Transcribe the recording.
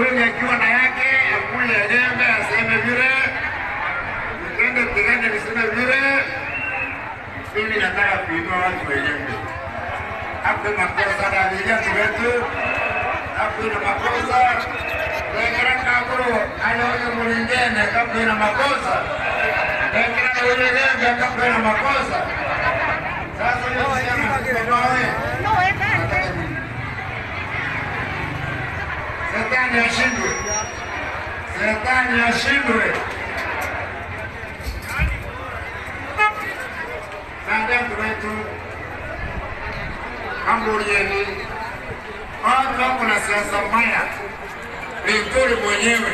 Kristo akiwa na yake, akule jembe aseme vile. Nikende pigani niseme vile. Mimi nataka kuinua watu wenyewe. Hapo makosa na vijana wetu. Hapo ina makosa. Lekera kaburo anaona mulingene hapo ina makosa. Lekera na hapo ina makosa. Sasa ni sema Shetani ashindwe. Shetani ashindwe. Sasa wetu ambulieni watu wako na siasa mbaya, ni mturi mwenyewe